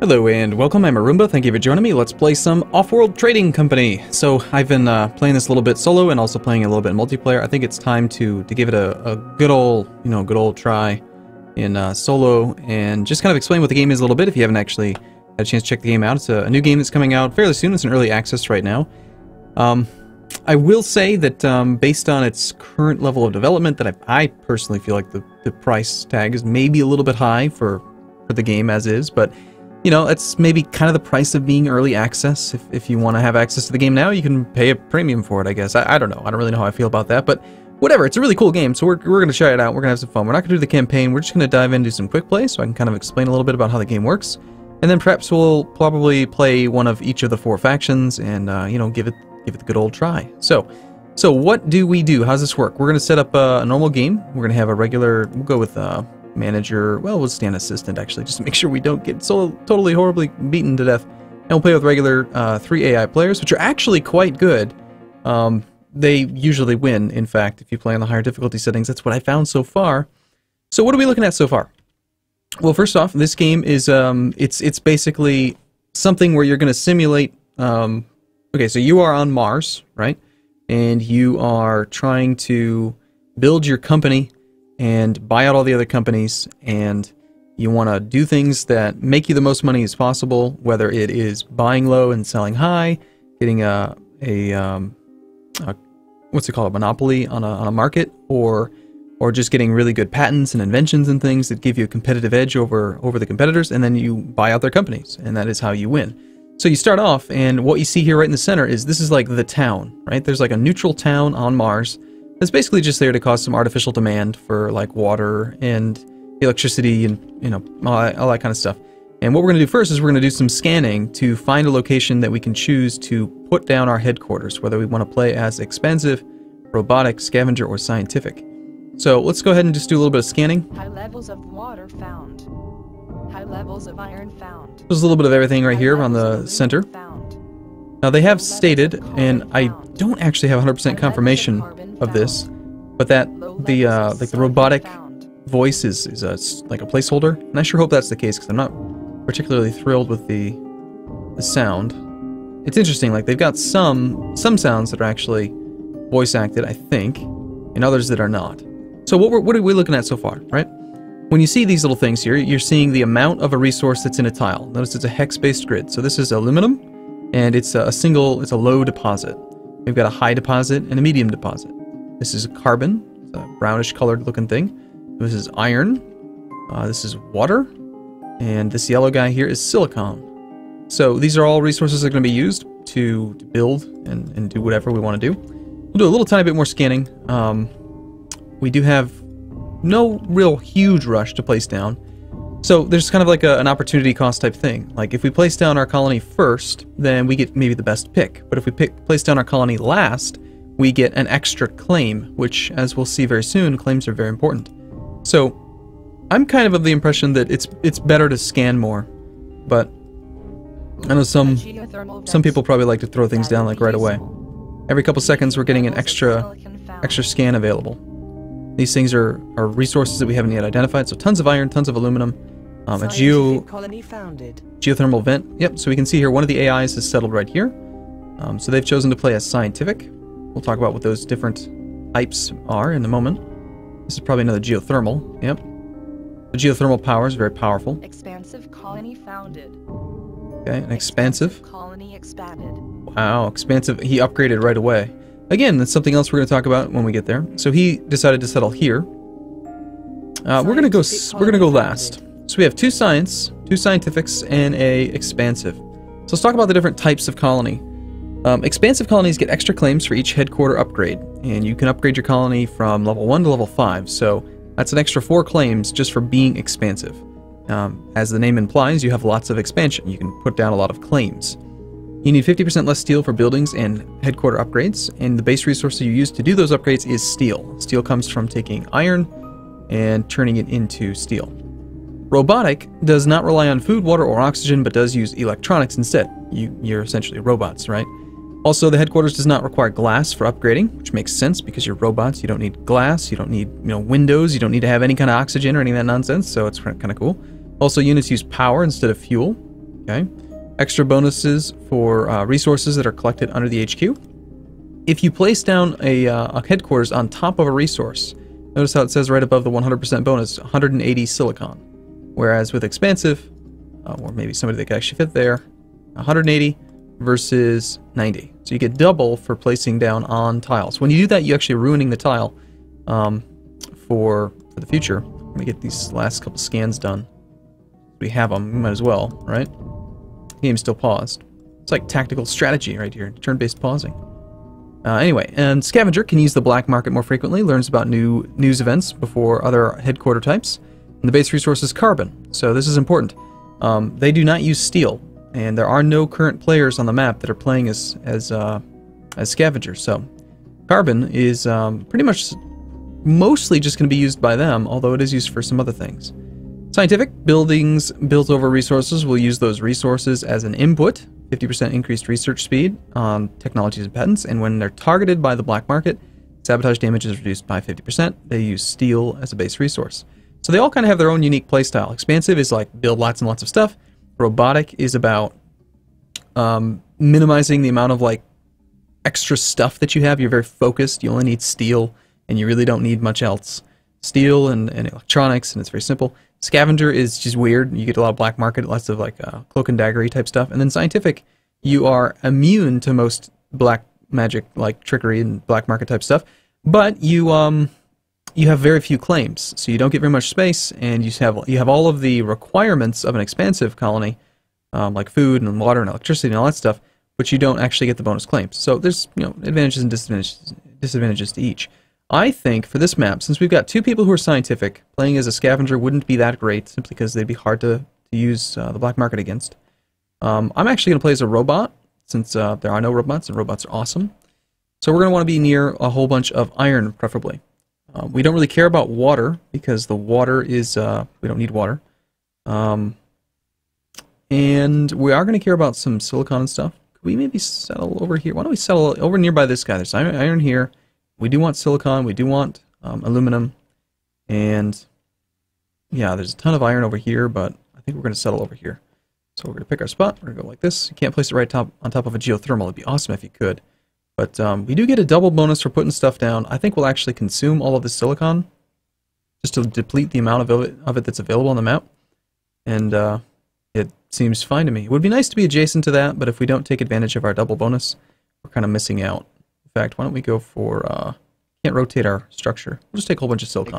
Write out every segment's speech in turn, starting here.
Hello and welcome, I'm Arumba, thank you for joining me. Let's play some Offworld Trading Company. So I've been uh, playing this a little bit solo and also playing a little bit multiplayer. I think it's time to, to give it a, a good old, you know, good old try in uh, solo and just kind of explain what the game is a little bit if you haven't actually had a chance to check the game out. It's a, a new game that's coming out fairly soon. It's in early access right now. Um, I will say that um, based on its current level of development, that I, I personally feel like the, the price tag is maybe a little bit high for, for the game as is, but you know, it's maybe kind of the price of being early access. If, if you want to have access to the game now, you can pay a premium for it, I guess. I, I don't know. I don't really know how I feel about that, but whatever. It's a really cool game, so we're, we're going to try it out. We're going to have some fun. We're not going to do the campaign. We're just going to dive into some quick play so I can kind of explain a little bit about how the game works. And then perhaps we'll probably play one of each of the four factions and, uh, you know, give it give it the good old try. So, so what do we do? How's this work? We're going to set up a, a normal game. We're going to have a regular, we'll go with uh, manager, well, we'll stand assistant actually, just to make sure we don't get so totally horribly beaten to death. And we'll play with regular uh, three AI players, which are actually quite good. Um, they usually win, in fact, if you play on the higher difficulty settings. That's what I found so far. So what are we looking at so far? Well, first off, this game is um, it's it's basically something where you're going to simulate. Um, okay, so you are on Mars, right? And you are trying to build your company and buy out all the other companies and you want to do things that make you the most money as possible, whether it is buying low and selling high, getting a, a, um, a what's it called, a monopoly on a, on a market, or or just getting really good patents and inventions and things that give you a competitive edge over over the competitors, and then you buy out their companies, and that is how you win. So you start off, and what you see here right in the center is this is like the town, right? There's like a neutral town on Mars it's basically just there to cause some artificial demand for like water and electricity and you know all that, all that kind of stuff. And what we're going to do first is we're going to do some scanning to find a location that we can choose to put down our headquarters, whether we want to play as expansive, robotic, scavenger, or scientific. So let's go ahead and just do a little bit of scanning. High levels of water found. High levels of iron found. There's a little bit of everything right here on the center. Found. Now they have stated, and I don't actually have 100% confirmation of this, but that the uh, like the robotic voice is is a, like a placeholder, and I sure hope that's the case because I'm not particularly thrilled with the the sound. It's interesting, like they've got some some sounds that are actually voice acted, I think, and others that are not. So what what are we looking at so far, right? When you see these little things here, you're seeing the amount of a resource that's in a tile. Notice it's a hex-based grid. So this is aluminum, and it's a single, it's a low deposit. We've got a high deposit and a medium deposit. This is carbon, a brownish colored looking thing. This is iron. Uh, this is water. And this yellow guy here is silicon. So these are all resources that are going to be used to, to build and, and do whatever we want to do. We'll do a little tiny bit more scanning. Um, we do have no real huge rush to place down. So there's kind of like a, an opportunity cost type thing. Like if we place down our colony first, then we get maybe the best pick. But if we pick, place down our colony last, we get an extra claim, which, as we'll see very soon, claims are very important. So, I'm kind of of the impression that it's it's better to scan more, but I know some some people probably like to throw things down like right away. Every couple seconds, we're getting an extra extra scan available. These things are, are resources that we haven't yet identified. So tons of iron, tons of aluminum, um, a geo geothermal vent. Yep. So we can see here one of the AIs is settled right here. Um, so they've chosen to play as scientific. We'll talk about what those different types are in a moment. This is probably another geothermal. Yep. The geothermal power is very powerful. Expansive colony founded. Okay, an expansive. Colony expanded. Wow, expansive. He upgraded right away. Again, that's something else we're going to talk about when we get there. So he decided to settle here. Uh, we're going to go. We're going to go last. So we have two science, two scientifics, and a expansive. So let's talk about the different types of colony. Um, expansive colonies get extra claims for each headquarter upgrade, and you can upgrade your colony from level 1 to level 5, so that's an extra 4 claims just for being expansive. Um, as the name implies, you have lots of expansion. You can put down a lot of claims. You need 50% less steel for buildings and headquarter upgrades, and the base resource you use to do those upgrades is steel. Steel comes from taking iron and turning it into steel. Robotic does not rely on food, water, or oxygen, but does use electronics instead. You, you're essentially robots, right? Also, the headquarters does not require glass for upgrading, which makes sense because you're robots. You don't need glass, you don't need you know windows, you don't need to have any kind of oxygen or any of that nonsense, so it's kind of cool. Also, units use power instead of fuel. Okay. Extra bonuses for uh, resources that are collected under the HQ. If you place down a, uh, a headquarters on top of a resource, notice how it says right above the 100% bonus, 180 silicon. Whereas with expansive, uh, or maybe somebody that could actually fit there, 180 versus 90. So you get double for placing down on tiles. When you do that, you're actually ruining the tile um, for, for the future. Let me get these last couple scans done. We have them, we might as well, right? Game's still paused. It's like tactical strategy right here, turn-based pausing. Uh, anyway, and Scavenger can use the black market more frequently, learns about new news events before other headquarter types. And the base resource is carbon, so this is important. Um, they do not use steel, and there are no current players on the map that are playing as as uh, as Scavenger. So, carbon is um, pretty much mostly just going to be used by them, although it is used for some other things. Scientific buildings built over resources will use those resources as an input, 50% increased research speed on technologies and patents, and when they're targeted by the black market, sabotage damage is reduced by 50%. They use steel as a base resource. So they all kind of have their own unique playstyle. Expansive is like build lots and lots of stuff. Robotic is about um, minimizing the amount of like extra stuff that you have. You're very focused. You only need steel, and you really don't need much else. Steel and, and electronics, and it's very simple. Scavenger is just weird. You get a lot of black market, lots of like uh, cloak and daggery type stuff. And then scientific, you are immune to most black magic like trickery and black market type stuff, but you um you have very few claims, so you don't get very much space, and you have you have all of the requirements of an expansive colony, um, like food and water and electricity and all that stuff, but you don't actually get the bonus claims. So there's you know advantages and disadvantages disadvantages to each. I think for this map, since we've got two people who are scientific, playing as a scavenger wouldn't be that great, simply because they'd be hard to, to use uh, the black market against. Um, I'm actually going to play as a robot, since uh, there are no robots, and robots are awesome. So we're going to want to be near a whole bunch of iron, preferably. Uh, we don't really care about water, because the water is, uh, we don't need water. Um, and we are going to care about some silicon and stuff. Could we maybe settle over here? Why don't we settle over nearby this guy? There's iron here we do want silicon, we do want um, aluminum, and yeah, there's a ton of iron over here, but I think we're going to settle over here. So we're going to pick our spot, we're going to go like this. You can't place it right top on top of a geothermal, it'd be awesome if you could. But um, we do get a double bonus for putting stuff down. I think we'll actually consume all of the silicon, just to deplete the amount of it, of it that's available on the map. And uh, it seems fine to me. It would be nice to be adjacent to that, but if we don't take advantage of our double bonus, we're kind of missing out In fact, why don't we go for, uh, can't rotate our structure. We'll just take a whole bunch of silicon.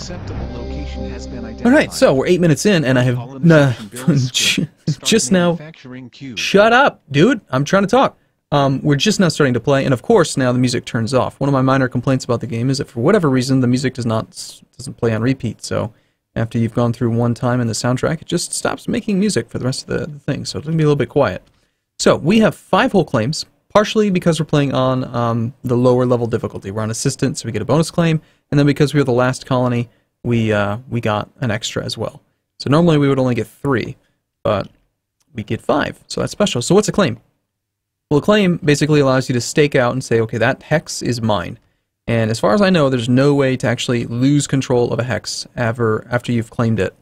Alright, so we're eight minutes in, and I have, nah, just now, shut up, dude, I'm trying to talk. Um, we're just now starting to play, and of course, now the music turns off. One of my minor complaints about the game is that for whatever reason, the music does not, doesn't play on repeat, so after you've gone through one time in the soundtrack, it just stops making music for the rest of the, the thing, so it's to be a little bit quiet. So, we have five whole claims, partially because we're playing on um, the lower level difficulty. We're on assistant, so we get a bonus claim, and then because we were the last colony, we uh, we got an extra as well. So normally we would only get three, but we get five, so that's special. So what's a claim? Well, a claim basically allows you to stake out and say, okay, that hex is mine. And as far as I know, there's no way to actually lose control of a hex ever after you've claimed it.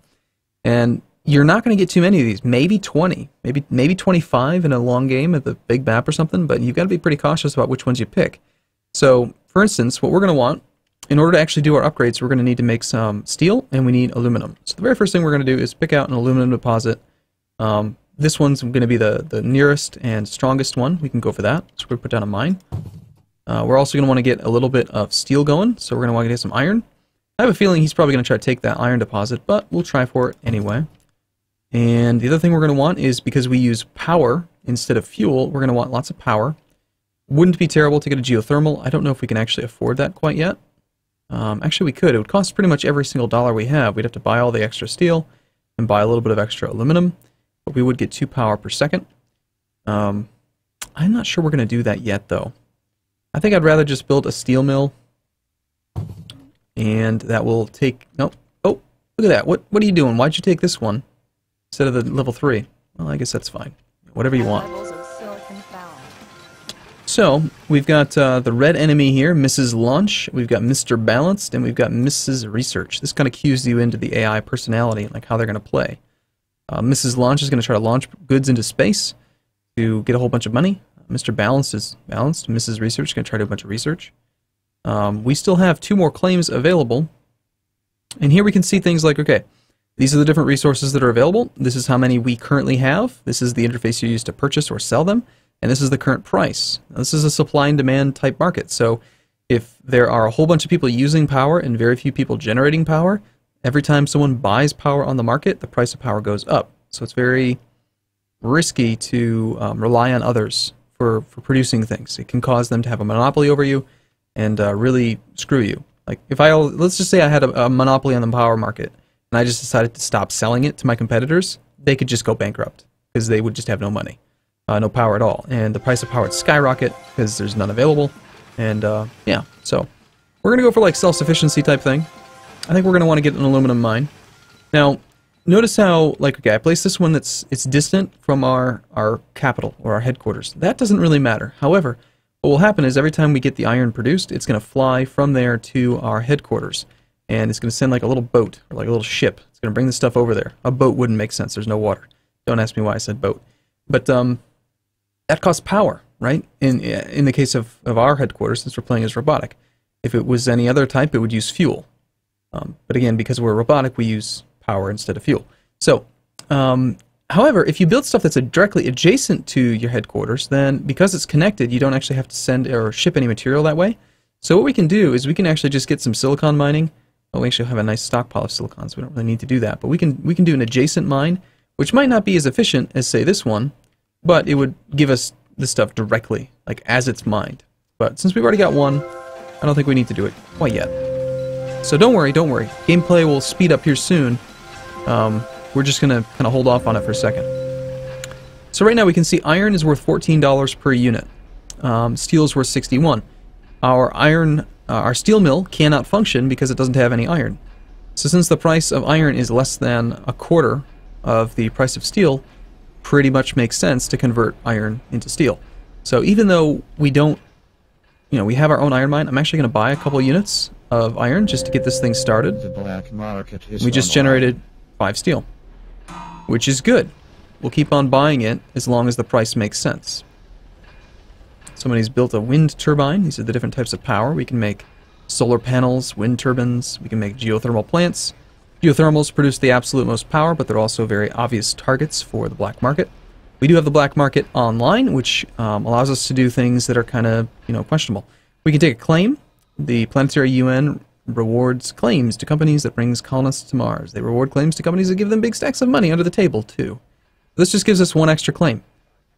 And you're not going to get too many of these. Maybe 20, maybe maybe 25 in a long game at the big map or something. But you've got to be pretty cautious about which ones you pick. So, for instance, what we're going to want in order to actually do our upgrades, we're going to need to make some steel and we need aluminum. So the very first thing we're going to do is pick out an aluminum deposit. Um, this one's going to be the, the nearest and strongest one. We can go for that. So we're going to put down a mine. Uh, we're also going to want to get a little bit of steel going. So we're going to want to get some iron. I have a feeling he's probably going to try to take that iron deposit, but we'll try for it anyway. And the other thing we're going to want is because we use power instead of fuel, we're going to want lots of power. Wouldn't be terrible to get a geothermal. I don't know if we can actually afford that quite yet. Um, actually, we could. It would cost pretty much every single dollar we have. We'd have to buy all the extra steel and buy a little bit of extra aluminum, but we would get 2 power per second. Um, I'm not sure we're going to do that yet, though. I think I'd rather just build a steel mill, and that will take... Nope. Oh, look at that. What, what are you doing? Why'd you take this one? instead of the level 3. Well, I guess that's fine. Whatever you want. So, we've got uh, the red enemy here, Mrs. Launch, we've got Mr. Balanced, and we've got Mrs. Research. This kind of cues you into the AI personality, like how they're going to play. Uh, Mrs. Launch is going to try to launch goods into space to get a whole bunch of money. Mr. Balanced is balanced. Mrs. Research is going to try to do a bunch of research. Um, we still have two more claims available. And here we can see things like, okay, these are the different resources that are available. This is how many we currently have. This is the interface you use to purchase or sell them. And this is the current price. Now, this is a supply and demand type market. So if there are a whole bunch of people using power and very few people generating power, every time someone buys power on the market, the price of power goes up. So it's very risky to um, rely on others for, for producing things. It can cause them to have a monopoly over you and uh, really screw you. Like if I, let's just say I had a, a monopoly on the power market and I just decided to stop selling it to my competitors, they could just go bankrupt because they would just have no money, uh, no power at all. And the price of power would skyrocket because there's none available. And uh, yeah, so we're to go for like self-sufficiency type thing. I think we're going to want to get an aluminum mine. Now, notice how, like, okay, I placed this one that's it's distant from our, our capital or our headquarters. That doesn't really matter. However, what will happen is every time we get the iron produced, it's going to fly from there to our headquarters. And it's going to send like a little boat or like a little ship. It's going to bring the stuff over there. A boat wouldn't make sense. There's no water. Don't ask me why I said boat. But um, that costs power, right? In in the case of, of our headquarters, since we're playing as robotic, if it was any other type, it would use fuel. Um, but again, because we're robotic, we use power instead of fuel. So, um, however, if you build stuff that's directly adjacent to your headquarters, then because it's connected, you don't actually have to send or ship any material that way. So what we can do is we can actually just get some silicon mining. Oh, we actually have a nice stockpile of silicon, so we don't really need to do that. But we can we can do an adjacent mine, which might not be as efficient as say this one, but it would give us the stuff directly, like as it's mined. But since we've already got one, I don't think we need to do it quite yet. So don't worry, don't worry. Gameplay will speed up here soon. Um, we're just going to kind of hold off on it for a second. So right now we can see iron is worth $14 per unit. Um, steel is worth 61. Our iron, uh, our steel mill cannot function because it doesn't have any iron. So since the price of iron is less than a quarter of the price of steel, pretty much makes sense to convert iron into steel. So even though we don't, you know, we have our own iron mine, I'm actually going to buy a couple units of iron just to get this thing started. The black market is We just generated five steel, which is good. We'll keep on buying it as long as the price makes sense. Somebody's built a wind turbine. These are the different types of power. We can make solar panels, wind turbines. We can make geothermal plants. Geothermals produce the absolute most power, but they're also very obvious targets for the black market. We do have the black market online, which um, allows us to do things that are kind of, you know, questionable. We can take a claim. The Planetary UN rewards claims to companies that brings colonists to Mars. They reward claims to companies that give them big stacks of money under the table, too. This just gives us one extra claim.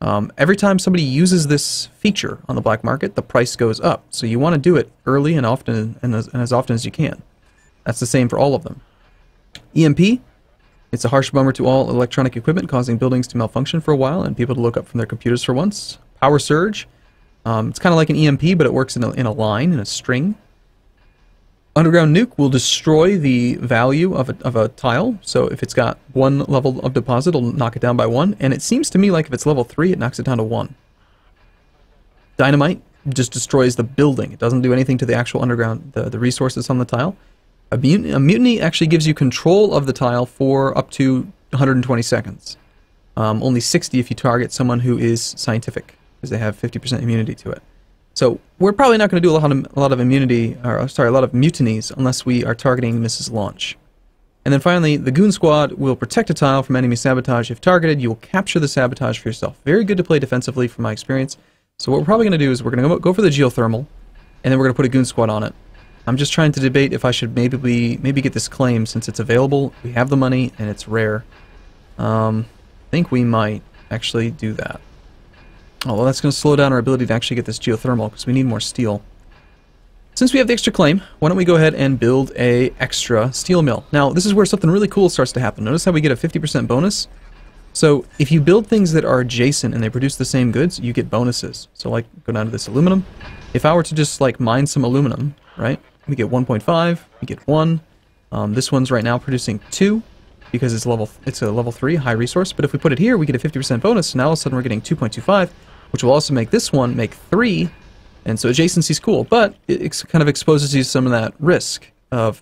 Um, every time somebody uses this feature on the black market, the price goes up. So you want to do it early and often and as, and as often as you can. That's the same for all of them. EMP, it's a harsh bummer to all electronic equipment, causing buildings to malfunction for a while and people to look up from their computers for once. Power surge, um, it's kind of like an EMP, but it works in a, in a line, in a string. Underground nuke will destroy the value of a, of a tile. So if it's got one level of deposit, it'll knock it down by one. And it seems to me like if it's level three, it knocks it down to one. Dynamite just destroys the building. It doesn't do anything to the actual underground, the, the resources on the tile. A, mut- a mutiny actually gives you control of the tile for up to 120 seconds. Um, only 60 if you target someone who is scientific, because they have 50% immunity to it. So we're probably not going to do a lot of a lot of immunity, or sorry, a lot of mutinies unless we are targeting Mrs. Launch. And then finally, the Goon Squad will protect a tile from enemy sabotage. If targeted, you will capture the sabotage for yourself. Very good to play defensively from my experience. So what we're probably going to do is we're going to go for the geothermal, and then we're going to put a Goon Squad on it. I'm just trying to debate if I should maybe be, maybe get this claim since it's available, we have the money, and it's rare. Um, I think we might actually do that. Oh, well, that's going to slow down our ability to actually get this geothermal because we need more steel. Since we have the extra claim, why don't we go ahead and build a extra steel mill. Now, this is where something really cool starts to happen. Notice how we get a 50% bonus? So, if you build things that are adjacent and they produce the same goods, you get bonuses. So, like, go down to this aluminum. If I were to just, like, mine some aluminum, right, we get 1.5, we get 1. Um, this one's right now producing 2 because it's level it's a level 3 high resource, but if we put it here, we get a 50% bonus, so now all of a sudden we're getting 2.25, which will also make this one make 3, and so adjacency is cool, but it kind of exposes you to some of that risk of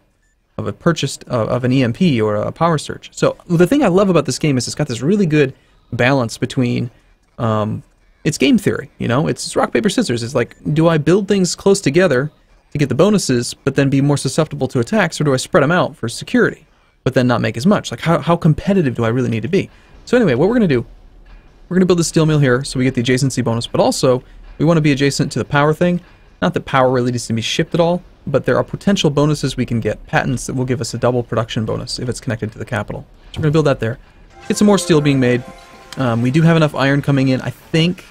of a purchased uh, of an EMP or a power surge. So the thing I love about this game is it's got this really good balance between um, it's game theory. You know, it's rock paper scissors. It's like, do I build things close together to get the bonuses, but then be more susceptible to attacks, or do I spread them out for security, but then not make as much? Like, how how competitive do I really need to be? So anyway, what we're gonna do, we're gonna build a steel mill here, so we get the adjacency bonus, but also we want to be adjacent to the power thing. Not that power really needs to be shipped at all, but there are potential bonuses we can get, patents that will give us a double production bonus if it's connected to the capital. So we're going to build that there. Get some more steel being made. Um, we do have enough iron coming in, I think.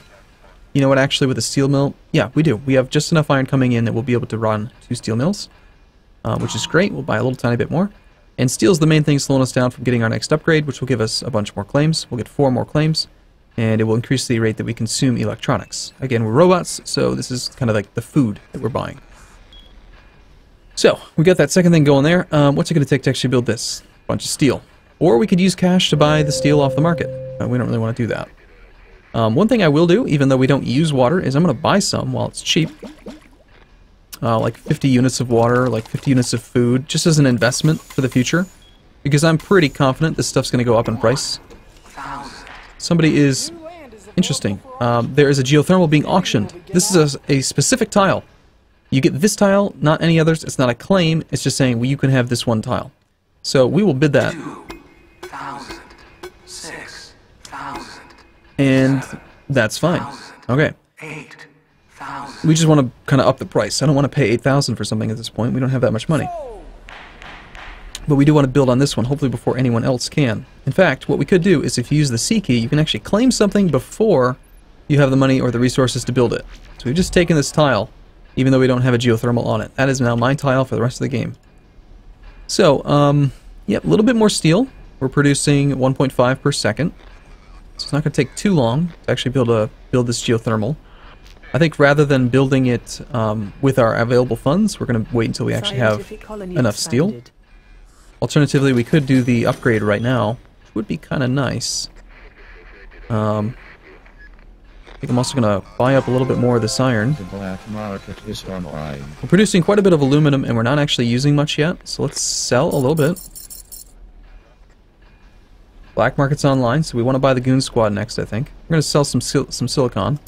You know what, actually, with the steel mill, yeah, we do. We have just enough iron coming in that we'll be able to run two steel mills, uh, which is great. We'll buy a little tiny bit more. And steel's the main thing slowing us down from getting our next upgrade, which will give us a bunch more claims. We'll get four more claims, and it will increase the rate that we consume electronics. Again, we're robots, so this is kind of like the food that we're buying. So, we got that second thing going there. Um, what's it going to take to actually build this? A bunch of steel. Or we could use cash to buy the steel off the market. But we don't really want to do that. Um, one thing I will do, even though we don't use water, is I'm going to buy some while it's cheap. Uh, like 50 units of water, like 50 units of food, just as an investment for the future. Because I'm pretty confident this stuff's going to go up in price. Somebody is... Interesting. Um, there is a geothermal being auctioned. This is a, a specific tile. You get this tile, not any others. It's not a claim. It's just saying, well, you can have this one tile. So we will bid that. And that's fine. Okay. We just want to kind of up the price. I don't want to pay 8000 for something at this point. We don't have that much money. But we do want to build on this one, hopefully before anyone else can. In fact, what we could do is if you use the C key, you can actually claim something before you have the money or the resources to build it. So we've just taken this tile, even though we don't have a geothermal on it. That is now my tile for the rest of the game. So, um, yep, a little bit more steel. We're producing 1.5 per second. So it's not going to take too long to actually build a build this geothermal. I think rather than building it um, with our available funds, we're going to wait until we actually have enough steel. Alternatively, we could do the upgrade right now, which would be kind of nice. Um, I think I'm also going to buy up a little bit more of this iron. We're producing quite a bit of aluminum, and we're not actually using much yet, so let's sell a little bit. Black market's online, so we want to buy the Goon Squad next, I think. We're going to sell some sil some silicon.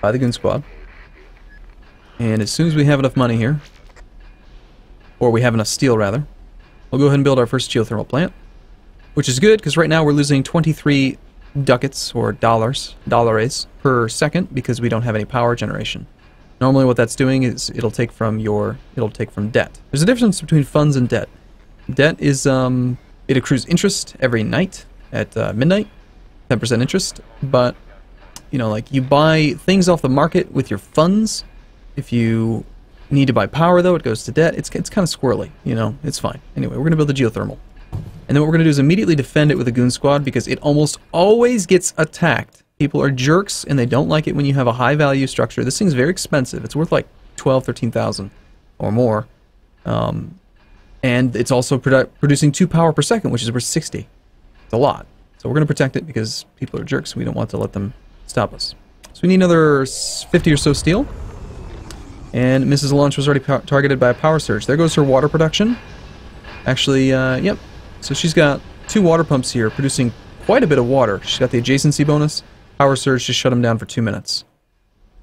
Buy the Goon Squad. And as soon as we have enough money here, or we have enough steel, rather, we'll go ahead and build our first geothermal plant. Which is good, because right now we're losing 23 ducats, or dollars, dollares, per second, because we don't have any power generation. Normally what that's doing is it'll take from your, it'll take from debt. There's a difference between funds and debt. Debt is, um, it accrues interest every night at uh, midnight, 10% interest, but, you know, like, you buy things off the market with your funds. If you need to buy power, though, it goes to debt. It's, it's kind of squirrely, you know, it's fine. Anyway, we're going to build a geothermal. And then what we're going to do is immediately defend it with a goon squad because it almost always gets attacked. People are jerks and they don't like it when you have a high value structure. This thing's very expensive. It's worth like 12, 13,000 or more. Um, and it's also produ producing 2 power per second, which is worth 60. It's a lot. So we're going to protect it because people are jerks. We don't want to let them stop us. So we need another 50 or so steel. And Mrs. Launch was already targeted by a power surge. There goes her water production. Actually, uh, yep. So she's got two water pumps here producing quite a bit of water. She's got the adjacency bonus. Power surge just shut them down for two minutes.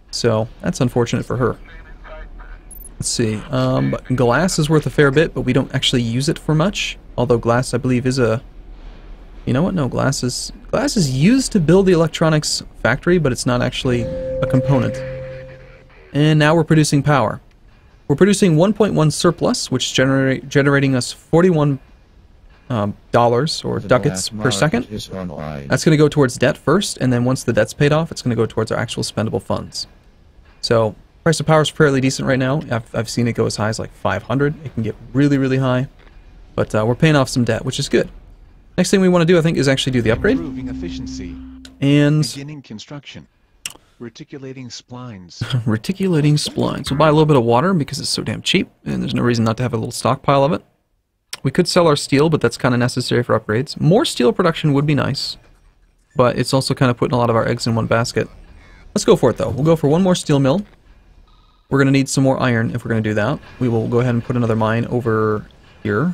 So that's unfortunate for her. Let's see. Um, glass is worth a fair bit, but we don't actually use it for much. Although glass, I believe, is a... You know what? No, glass is... Glass is used to build the electronics factory, but it's not actually a component. And now we're producing power. We're producing 1.1 surplus, which is genera generating us 41 um, dollars or ducats per second. market is online. That's going to go towards debt first, and then once the debt's paid off, it's going to go towards our actual spendable funds. So, price of power is fairly decent right now. I've, I've seen it go as high as like 500. It can get really, really high. But uh, we're paying off some debt, which is good. Next thing we want to do, I think, is actually do the upgrade. Improving efficiency. And Beginning construction. Reticulating splines. reticulating splines. We'll buy a little bit of water because it's so damn cheap, and there's no reason not to have a little stockpile of it. We could sell our steel, but that's kind of necessary for upgrades. More steel production would be nice, but it's also kind of putting a lot of our eggs in one basket. Let's go for it, though. We'll go for one more steel mill. we're going to need some more iron if we're going to do that. We will go ahead and put another mine over here.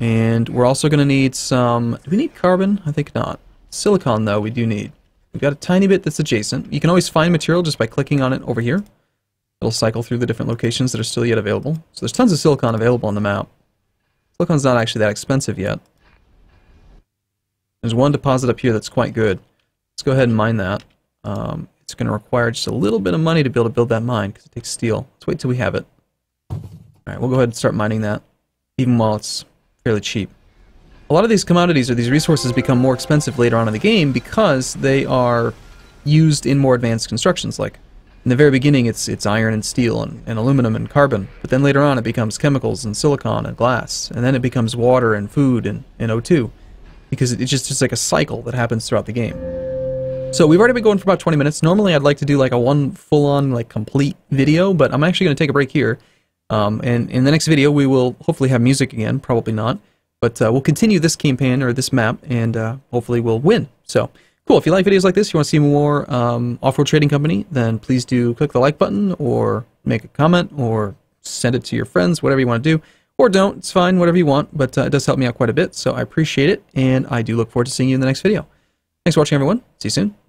And we're also going to need some... Do we need carbon? I think not. Silicon, though, we do need. We've got a tiny bit that's adjacent. You can always find material just by clicking on it over here. It'll cycle through the different locations that are still yet available. So there's tons of silicon available on the map. Silicon's not actually that expensive yet. There's one deposit up here that's quite good. Let's go ahead and mine that. Um, it's going to require just a little bit of money to be able to build that mine because it takes steel. Let's wait till we have it. Alright, we'll go ahead and start mining that, even while it's fairly cheap. A lot of these commodities or these resources become more expensive later on in the game because they are used in more advanced constructions. Like in the very beginning, it's it's iron and steel and, and aluminum and carbon, but then later on it becomes chemicals and silicon and glass, and then it becomes water and food and, and O2 because it's just it's like a cycle that happens throughout the game. So we've already been going for about 20 minutes. Normally I'd like to do like a one full-on like complete video, but I'm actually going to take a break here. Um, and in the next video we will hopefully have music again, probably not. But uh, we'll continue this campaign or this map, and uh, hopefully we'll win. So, cool. If you like videos like this, you want to see more um, Offworld Trading Company, then please do click the like button or make a comment or send it to your friends, whatever you want to do. Or don't, it's fine, whatever you want, but uh, it does help me out quite a bit, so I appreciate it, and I do look forward to seeing you in the next video. Thanks for watching, everyone. See you soon.